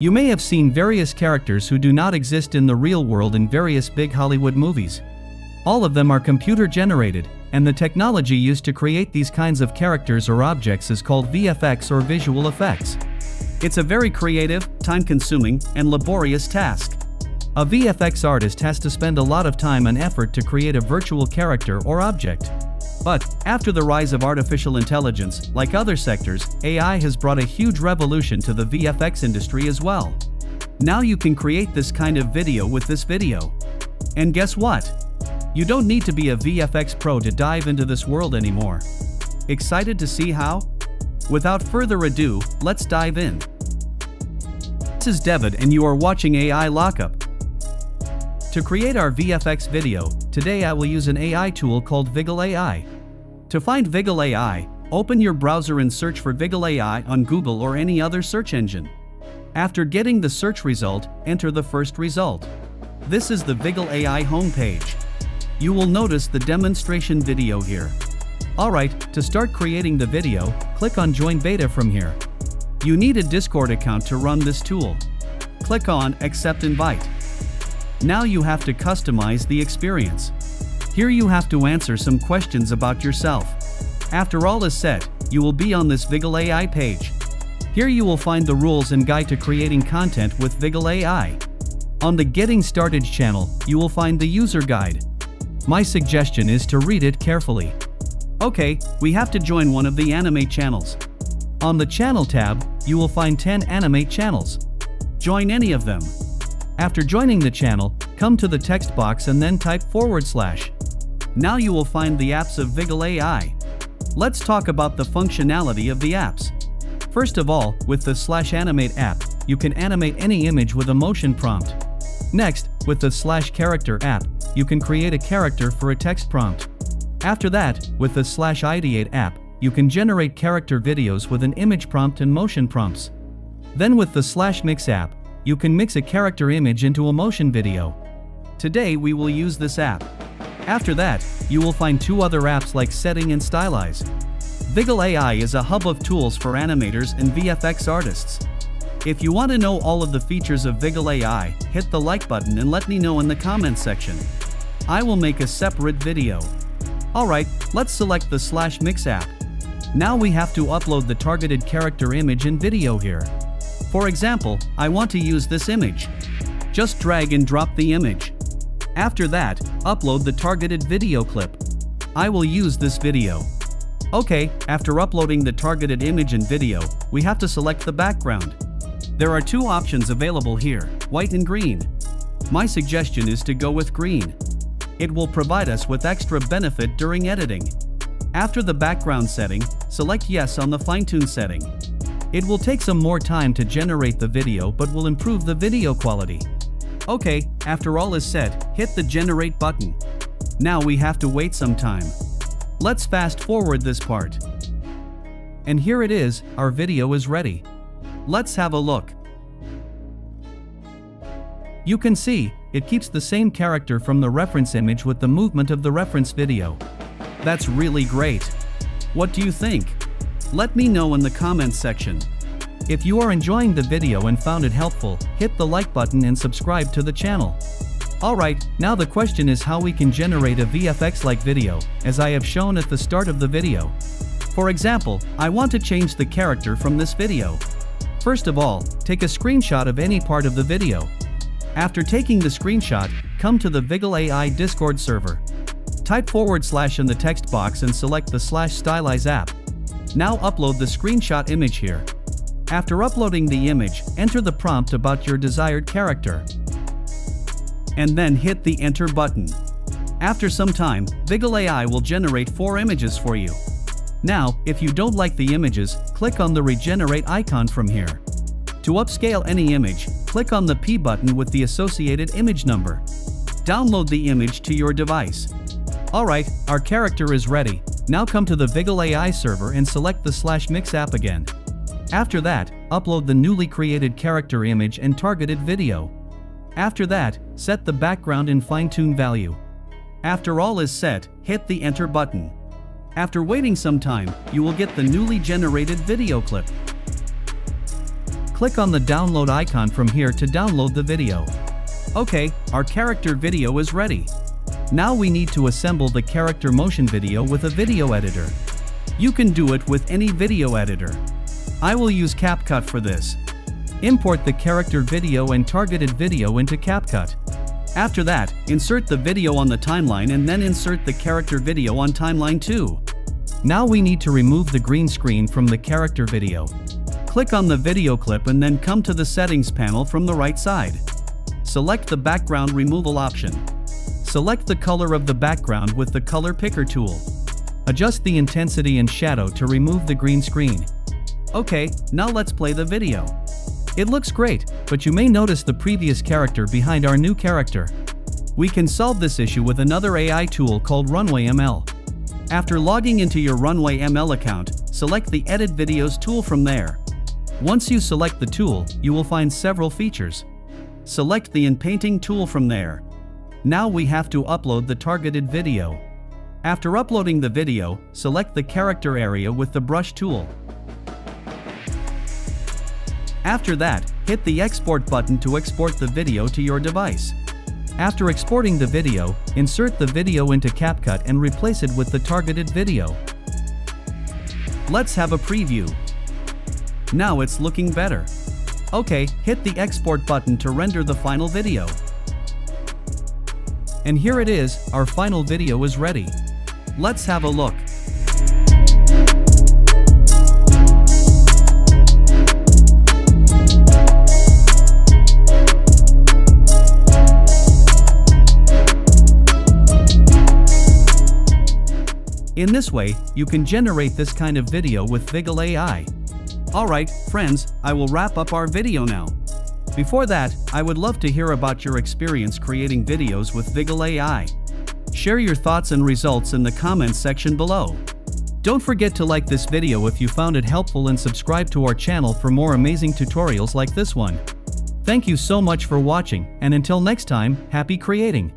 You may have seen various characters who do not exist in the real world in various big Hollywood movies. All of them are computer generated, and the technology used to create these kinds of characters or objects is called VFX or visual effects. It's a very creative, time-consuming, and laborious task. A VFX artist has to spend a lot of time and effort to create a virtual character or object. But, after the rise of artificial intelligence, like other sectors, AI has brought a huge revolution to the VFX industry as well. Now you can create this kind of video with this video. And guess what? You don't need to be a VFX pro to dive into this world anymore. Excited to see how? Without further ado, let's dive in. This is David and you are watching AI Lockup. To create our VFX video, today I will use an AI tool called Viggle AI. To find Viggle AI, open your browser and search for Viggle AI on Google or any other search engine. After getting the search result, enter the first result. This is the Viggle AI homepage. You will notice the demonstration video here. Alright, to start creating the video, click on Join Beta from here. You need a Discord account to run this tool. Click on Accept Invite. Now you have to customize the experience. Here you have to answer some questions about yourself. After all is set, you will be on this Viggle AI page. Here you will find the rules and guide to creating content with Viggle AI. On the Getting Started channel, you will find the user guide. My suggestion is to read it carefully. Okay, we have to join one of the anime channels. On the Channel tab, you will find 10 anime channels. Join any of them. After joining the channel, come to the text box and then type forward slash. Now you will find the apps of Viggle AI. Let's talk about the functionality of the apps. First of all, with the slash animate app, you can animate any image with a motion prompt. Next, with the slash character app, you can create a character for a text prompt. After that, with the slash ideate app, you can generate character videos with an image prompt and motion prompts. Then with the slash mix app, you can mix a character image into a motion video. Today we will use this app. After that, you will find two other apps like Setting and Stylize. Viggle AI is a hub of tools for animators and VFX artists. If you want to know all of the features of Viggle AI, hit the like button and let me know in the comments section. I will make a separate video. Alright, let's select the slash mix app. Now we have to upload the targeted character image and video here. For example, I want to use this image. Just drag and drop the image. After that, upload the targeted video clip. I will use this video. Okay, after uploading the targeted image and video, we have to select the background. There are two options available here, white and green. My suggestion is to go with green. It will provide us with extra benefit during editing. After the background setting, select yes on the fine-tune setting. It will take some more time to generate the video but will improve the video quality. Okay, after all is set, hit the generate button. Now we have to wait some time. Let's fast forward this part. And here it is, our video is ready. Let's have a look. You can see, it keeps the same character from the reference image with the movement of the reference video. That's really great. What do you think? Let me know in the comments section. If you are enjoying the video and found it helpful, hit the like button and subscribe to the channel. Alright, now the question is how we can generate a VFX-like video, as I have shown at the start of the video. For example, I want to change the character from this video. First of all, take a screenshot of any part of the video. After taking the screenshot, come to the Viggle AI Discord server. Type forward slash in the text box and select the slash stylize app. Now upload the screenshot image here. After uploading the image, enter the prompt about your desired character. And then hit the enter button. After some time, Viggle AI will generate four images for you. Now, if you don't like the images, click on the regenerate icon from here. To upscale any image, click on the P button with the associated image number. Download the image to your device. Alright, our character is ready. Now come to the Viggle AI server and select the slash mix app again. After that, upload the newly created character image and targeted video. After that, set the background and fine-tune value. After all is set, hit the enter button. After waiting some time, you will get the newly generated video clip. Click on the download icon from here to download the video. Okay, our character video is ready. Now we need to assemble the character motion video with a video editor. You can do it with any video editor. I will use CapCut for this. Import the character video and targeted video into CapCut. After that, insert the video on the timeline and then insert the character video on timeline 2. Now we need to remove the green screen from the character video. Click on the video clip and then come to the settings panel from the right side. Select the background removal option. Select the color of the background with the color picker tool. Adjust the intensity and shadow to remove the green screen. Okay, now let's play the video. It looks great, but you may notice the previous character behind our new character. We can solve this issue with another AI tool called Runway ML. After logging into your Runway ML account, select the Edit Videos tool from there. Once you select the tool, you will find several features. Select the InPainting tool from there. Now we have to upload the targeted video. After uploading the video, select the character area with the brush tool. After that, hit the export button to export the video to your device. After exporting the video, insert the video into CapCut and replace it with the targeted video. Let's have a preview. Now it's looking better. Okay, hit the export button to render the final video. And here it is, our final video is ready. Let's have a look. In this way, you can generate this kind of video with Viggle AI. Alright, friends, I will wrap up our video now. Before that, I would love to hear about your experience creating videos with Viggle AI. Share your thoughts and results in the comments section below. Don't forget to like this video if you found it helpful and subscribe to our channel for more amazing tutorials like this one. Thank you so much for watching, and until next time, happy creating!